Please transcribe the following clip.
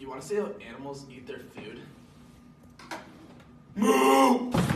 You want to see how animals eat their food? Moo!